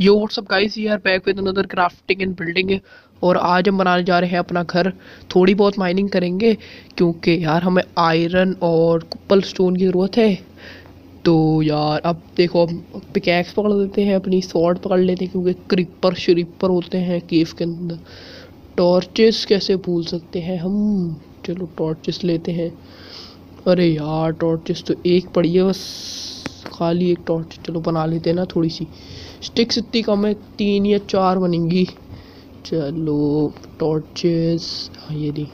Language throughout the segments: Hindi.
Yo what's up guys are back with another crafting and building और आज हम बनाने जा रहे हैं अपना घर। थोड़ी बहुत माइनिंग करेंगे, क्योंकि यार हमें आयरन और कुप्पल स्टोन की ज़रूरत है। तो यार, अब देखो, अब पिकैक्स पकड़ लेते हैं, अपनी स्वॉर्ड पकड़ लेते हैं, क्योंकि क्रीपर शरीपर होते हैं केव के अंदर। टॉर्चेस कैसे भूल सकते हैं हम? चलो टॉर्चेस लेते हैं। अरे यार टॉर्चेस तो एक पड़ी है, बस खाली एक टॉर्च चलो बना लेते हैं ना थोड़ी सी। स्टिक्स इतनी कम है तीन या चार बनेंगी। चलो टॉर्चेस हाँ ये दी।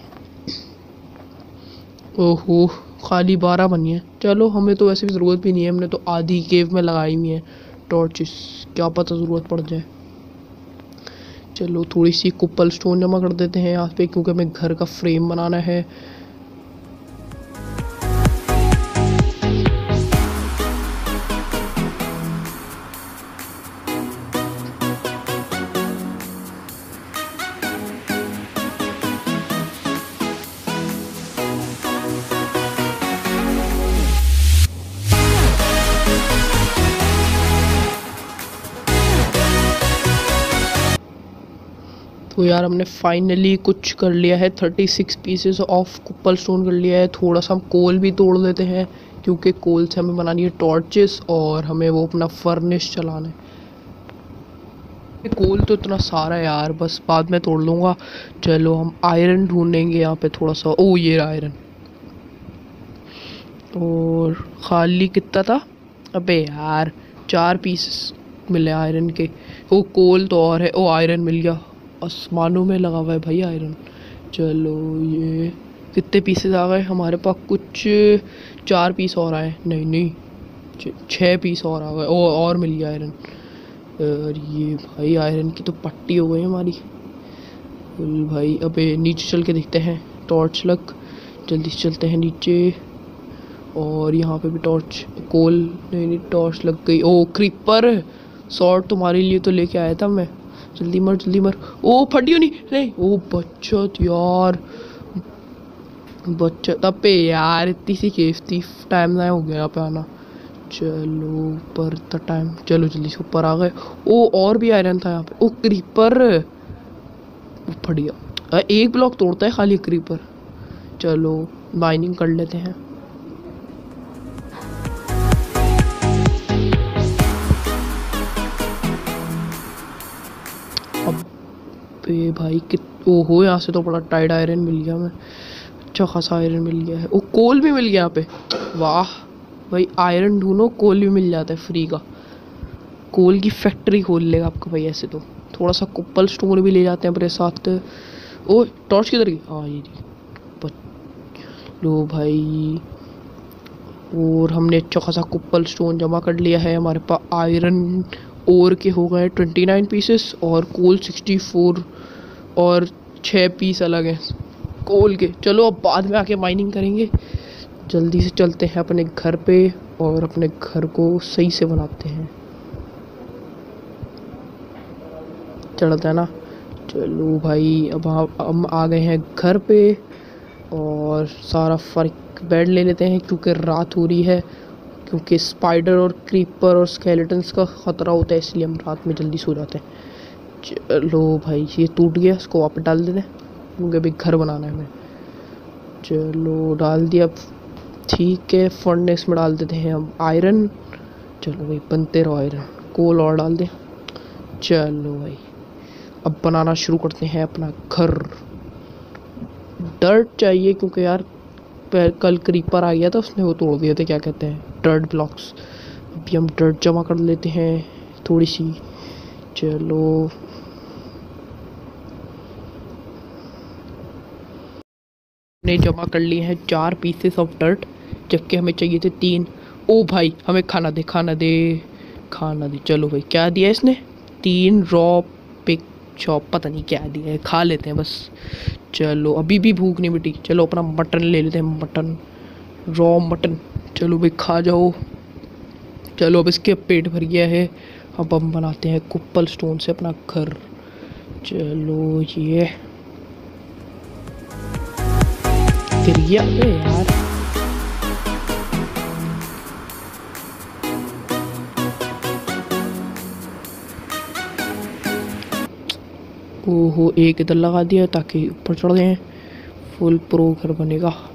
ओहो, खाली बारह बनी है। चलो, हमें तो वैसे भी ज़रूरत भी नहीं है, हमने तो आधी केव में लगाई हुई है टॉर्चेस क्या पता ज़रूरत पड़ जाए। चलो, थोड़ी सी कुप्पल स्टोन जमा कर देते हैं यहाँ पे, क्योंकि हमें घर का फ्रेम बनाना है। तो यार हमने फाइनली कुछ कर लिया है thirty six pieces of cobblestone कर लिया है। थोड़ा सा हम कोल भी तोड़ लेते हैं, क्योंकि कोल से हमें बनानी है टॉर्चेस और हमें वो अपना फर्निश चलाना है। कोल तो इतना सारा यार, बस बाद में तोड़ लूँगा। चलो, हम आयरन ढूंढेंगे यहाँ पे थोड़ा सा। ओ, ये आयरन और खाली कितना था? अबे यार, चार पीसेस मिले आयरन के। ओ कोल तो और है। ओ आयरन मिल गया। आसमानों में लगा हुआ है भाई आयरन चलो ये कितने पीसेस आ गए? हमारे पास कुछ चार पीस और आए. नहीं नहीं. छः पीस और आ गए. ओ, और मिल गया आयरन और ये भाई आयरन की तो पट्टी हो गई हमारी. भाई. अब, नीचे चल के देखते हैं. टॉर्च लग जल्दी से चलते हैं नीचे. और यहाँ पे भी टॉर्च कोल. नहीं नहीं टॉर्च लग गई. ओ क्रीपर शॉर्ट तुम्हारे लिए तो लेके आया था मैं. जल्दी मर जल्दी मर। ओ फटियो नहीं नहीं, ओ, बच्चत यार। बच्चत अबे यार, इतनी सी केफ थी टाइम ना हो गया पे आना। चलो, ऊपर था टाइम चलो, जल्दी से ऊपर आ गए। ओ, और भी आयरन था यहाँ पे। ओ क्रीपर फट गया। एक ब्लॉक तोड़ता है खाली क्रीपर चलो माइनिंग कर लेते हैं। पे भाई कित, ओहो, यहाँ से तो बड़ा टाइड आयरन मिल गया मैं। अच्छा खासा आयरन मिल गया है। ओ कोल भी मिल गया यहाँ पे? वाह, भाई आयरन ढूंढो कोल भी मिल जाता है फ्री का। कोल की फैक्ट्री खोल लेगा आपका भाई ऐसे तो। थोड़ा सा कुप्पल स्टोन भी ले जाते हैं अपने साथ। ओ टॉर्च किधर गई? हाँ ये लो भाई। और हमने अच्छा खासा कुप्पल स्टोन जमा कर लिया है हमारे पास आयरन और के हो गए ट्वेंटी नाइन पीसेस और कोल सिक्सटी फोर और छः पीस अलग हैं। कोल के। चलो अब बाद में आके माइनिंग करेंगे। जल्दी से चलते हैं अपने घर पे और अपने घर को सही से बनाते हैं। चलता है ना। चलो भाई, अब हम आ गए हैं घर पे और सारा फ़र्क बेड ले लेते हैं क्योंकि रात हो रही है। क्योंकि स्पाइडर और क्रीपर और स्केलेटन्स का ख़तरा होता है, इसलिए हम रात में जल्दी सो जाते हैं। चलो भाई, ये टूट गया, इसको वापस डाल देते हैं। क्योंकि अभी घर बनाना है। हमें चलो, डाल दिया। अब ठीक है फर्नेस में डाल देते हैं हम। आयरन चलो भाई, बनते रहो आयरन कोल और डाल दें। चलो भाई। अब बनाना शुरू करते हैं अपना घर। डर्ट चाहिए, क्योंकि यार कल क्रीपर आ गया था, उसने वो तोड़ दिए थे, क्या कहते हैं? डर्ट ब्लॉक्स अभी हम डर्ट जमा कर लेते हैं थोड़ी सी चलो। ने जमा कर लिए हैं चार पीसेस ऑफ़ डर्ट जबकि हमें चाहिए थे तीन। ओ भाई, हमें खाना दे खाना दे खाना दे। चलो भाई, क्या दिया इसने? तीन रॉ पिक चॉप पता नहीं क्या दिया है। खा लेते हैं बस। चलो, अभी भी भूख नहीं मिटी। चलो, अपना मटन ले लेते हैं मटन रॉ मटन चलो भाई, खा जाओ। चलो अब इसके पेट भर गया है। अब हम बनाते हैं कुप्पल स्टोन से अपना घर। चलो ये। गिर गया यार। ओहो, एक इधर लगा दिया ताकि ऊपर चढ़ गए फुल प्रो घर बनेगा।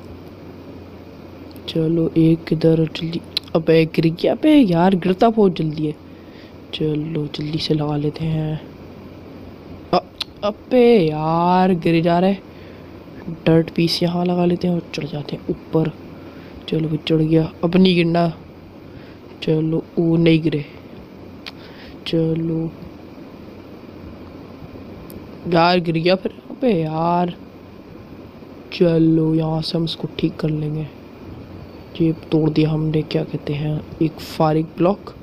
चलो, एक इधर जल्दी अब एक गिर गया अबे यार, गिरता बहुत जल्दी है। चलो, जल्दी से लगा लेते हैं। अबे यार, गिर जा रहे डर्ट पीस यहाँ लगा लेते हैं और चढ़ जाते हैं ऊपर। चलो भाई चढ़ गया। अब नहीं गिरना। चलो वो नहीं गिरे। चलो। यार, गिर गया फिर। अबे यार। चलो, यहाँ से हम इसको ठीक कर लेंगे। ये तोड़ दिया हमने, क्या कहते हैं, एक फारिक ब्लॉक।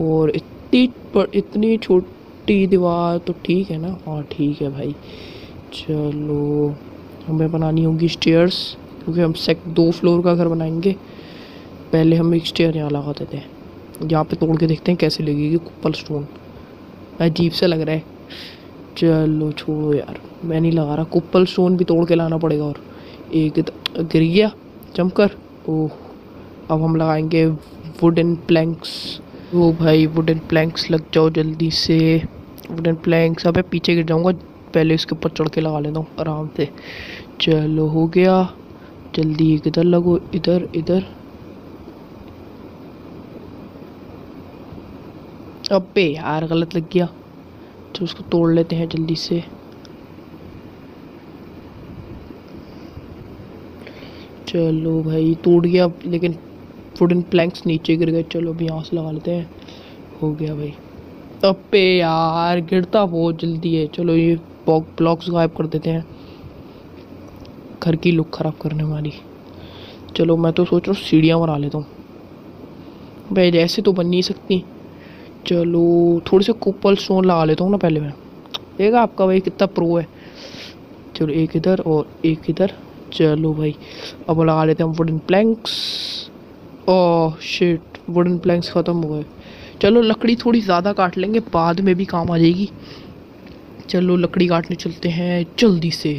और इतनी पर, इतनी छोटी दीवार तो ठीक है ना? हाँ ठीक है भाई। चलो, हमें बनानी होगी स्टेयर्स क्योंकि हम सेक दो फ्लोर का घर बनाएँगे। पहले हम एक स्टेयर यहाँ लगा देते हैं। यहाँ पे तोड़ के देखते हैं कैसे लगेगी, कुप्पल स्टोन अजीब से लग रहा है। चलो, छोड़ो यार, मैं नहीं लगा रहा। कुप्पल स्टोन भी तोड़ के लाना पड़ेगा और एक गिर गया, जमकर। ओह अब हम लगाएँगे वुडन प्लैंक्स वो भाई वुडन प्लैंक्स लग जाओ जल्दी से। वुडन प्लैंक्स अब पीछे गिर जाऊँगा। पहले इसके ऊपर चढ़ के लगा लेता हूँ, आराम से। चलो, हो गया। जल्दी इधर लगो, इधर इधर। अबे यार, गलत लग गया। तो उसको तोड़ लेते हैं जल्दी से। चलो भाई टूट गया, लेकिन वुडन प्लैंक्स नीचे गिर गए। चलो अभी यहाँ से लगा लेते हैं। हो गया भाई। अबे यार, गिरता बहुत जल्दी है। चलो ये ब्लॉक्स गायब कर देते हैं। घर की लुक ख़राब करने वाली। चलो मैं तो सोच रहा हूँ सीढ़ियाँ बना लेता हूँ। भाई जैसे तो बन नहीं सकती। चलो थोड़े से कुपल स्टोन लगा लेता हूँ ना पहले मैं। देखा आपका भाई कितना प्रो है। चलो एक इधर और एक इधर। चलो भाई, अब लगा लेते हैं wooden planks oh shit wooden planks ख़त्म हो गए। चलो, लकड़ी थोड़ी ज़्यादा काट लेंगे, बाद में भी काम आ जाएगी। चलो, लकड़ी काटने चलते हैं, जल्दी से।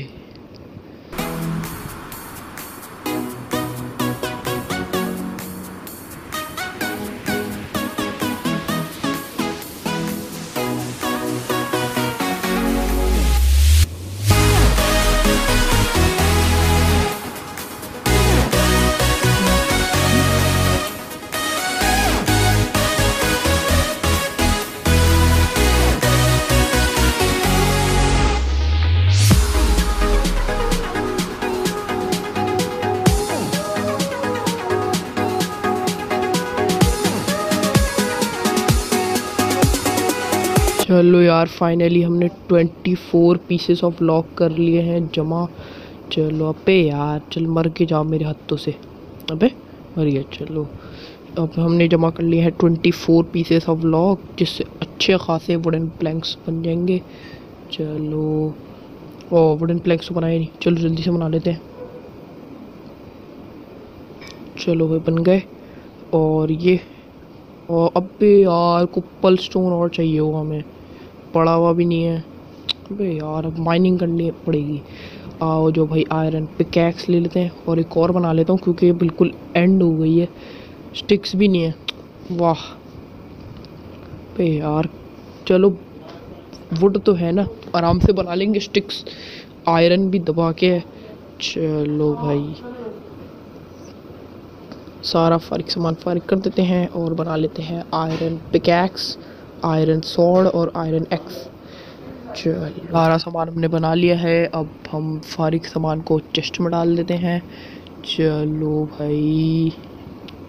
चलो यार फाइनली हमने twenty four pieces of log कर लिए हैं, जमा। चलो, अबे यार, चल मर के जाओ मेरे हाथों से। अबे मर गया चलो। अब हमने जमा कर लिए हैं twenty four pieces of log जिससे अच्छे खासे वुडन प्लैंक्स बन जाएँगे। चलो। ओ वुडन प्लैंक्स तो बनाए नहीं। चलो, जल्दी से बना लेते हैं। चलो भाई बन गए। और ये, और अब यार, कुप्पल स्टोन और चाहिए होगा हमें। पड़ा हुआ भी नहीं है। अबे यार, अब माइनिंग करनी पड़ेगी। आओ जो भाई आयरन पिकैक्स ले लेते हैं और एक और बना लेता हूँ क्योंकि ये बिल्कुल एंड हो गई है। स्टिक्स भी नहीं है। वाह। पे यार, चलो वुड तो है ना। आराम से बना लेंगे स्टिक्स आयरन भी दबा के चलो भाई। सारा फारिक सामान फारिक कर देते हैं और बना लेते हैं आयरन पिकैक्स आयरन सॉर्ड और आयरन एक्स चल सारा सामान हमने बना लिया है। अब हम फारिक सामान को चेस्ट में डाल देते हैं। चलो भाई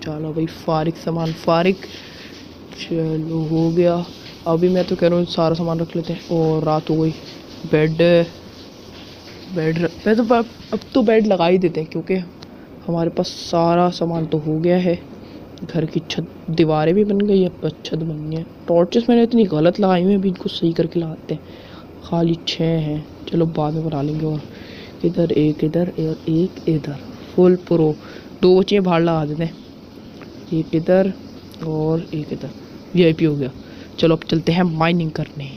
चलो भाई फारिक सामान फारिक चलो, हो गया। अभी मैं तो कह रहा हूँ सारा सामान रख लेते हैं। और रात हो गई। बेड बेड मैं तो अब तो बेड लगा ही देते हैं, क्योंकि हमारे पास सारा सामान तो हो गया है। घर की छत, दीवारें भी बन गई है बस छत बन गई है। टॉर्चेस मैंने इतनी गलत लगाई हुई है, अभी इनको सही करके लगाते हैं। खाली छः हैं। चलो बाद में बना लेंगे और। इधर, एक इधर और एक इधर। फुल प्रो दो बच्चे बाहर लगा देते हैं। एक इधर और एक इधर। वीआईपी हो गया। चलो अब चलते हैं माइनिंग करने।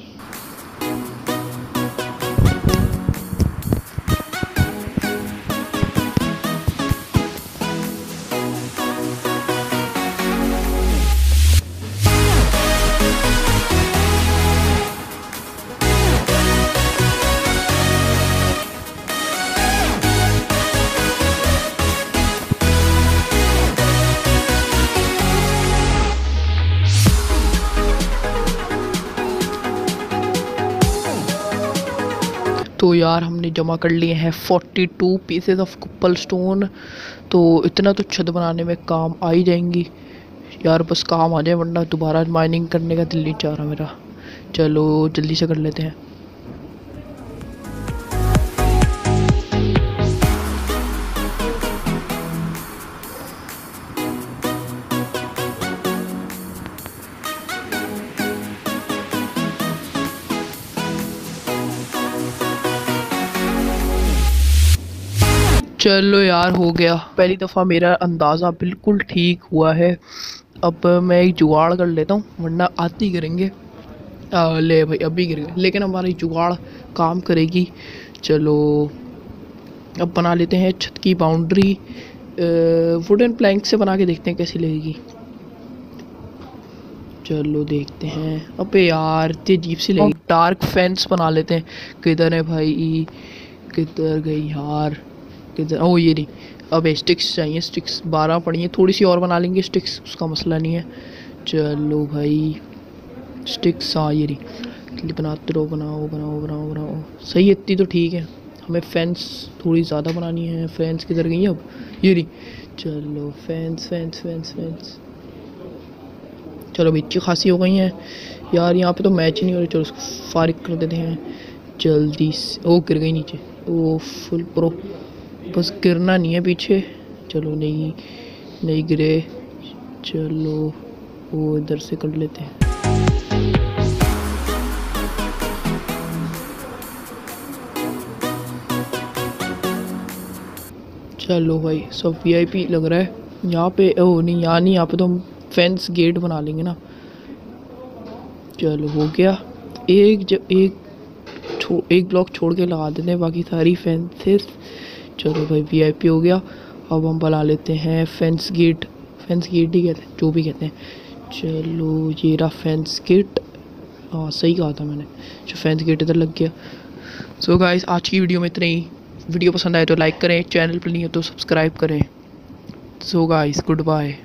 यार, हमने जमा कर लिए हैं forty two pieces of cobblestone तो इतना तो छत बनाने में काम आ ही जाएँगी। यार, बस काम आ जाए, वरना दोबारा माइनिंग करने का दिल नहीं चाह रहा मेरा। चलो, जल्दी से कर लेते हैं। चलो यार हो गया। पहली दफ़ा मेरा अंदाज़ा बिल्कुल ठीक हुआ है। अब मैं एक जुगाड़ कर लेता हूँ वरना आती करेंगे। आ, ले भाई अभी गिर गए। लेकिन हमारी जुगाड़ काम करेगी। चलो अब बना लेते हैं छत की बाउंड्री वुडन प्लैंक से बना के देखते हैं कैसी लगेगी। चलो देखते हैं। अबे यार इतनी अजीब सी लगी डार्क फेंस बना लेते हैं। किधर है भाई? किधर गई यार? किधर ओ, ये नहीं। अब स्टिक्स चाहिए स्टिक्स बारह पड़ी हैं। थोड़ी सी और बना लेंगे स्टिक्स उसका मसला नहीं है। चलो भाई स्टिक्स हाँ ये नहीं। बनाते रहो, बनाओ बनाओ बनाओ बनाओ। सही इतनी तो ठीक है। हमें फैंस थोड़ी ज़्यादा बनानी है। फैंस किधर गई अब? ये नहीं। चलो फैंस फैंस फैंस फैंस चलो भाई अच्छी खासी हो गई हैं। यार, यहाँ पे तो मैच ही नहीं हो रही। चलो, उसको फारिग कर देते हैं। जल्दी से ओ, गिर गई नीचे। ओ फुल प्रो बस गिरना नहीं है पीछे। चलो नहीं नहीं गिरे। चलो वो इधर से कर लेते हैं। चलो भाई सब वीआईपी लग रहा है। यहाँ पे ओ नहीं यहाँ नहीं यहाँ पे तो हम फेंस गेट बना लेंगे ना। चलो हो गया। एक जब एक छो, एक ब्लॉक छोड़ के लगा देते हैं बाकी सारी फेंसेस चलो भाई वीआईपी हो गया। अब हम बुला लेते हैं फेंस गेट फेंस गेट ही कहते हैं जो भी कहते हैं। चलो, ये रहा फेंस गेट हाँ सही कहा था मैंने। जो फेंस गेट इधर लग गया। सो so गाइस आज की वीडियो में इतना ही। वीडियो पसंद आए तो लाइक करें। चैनल पर नहीं है तो सब्सक्राइब करें। So guys good bye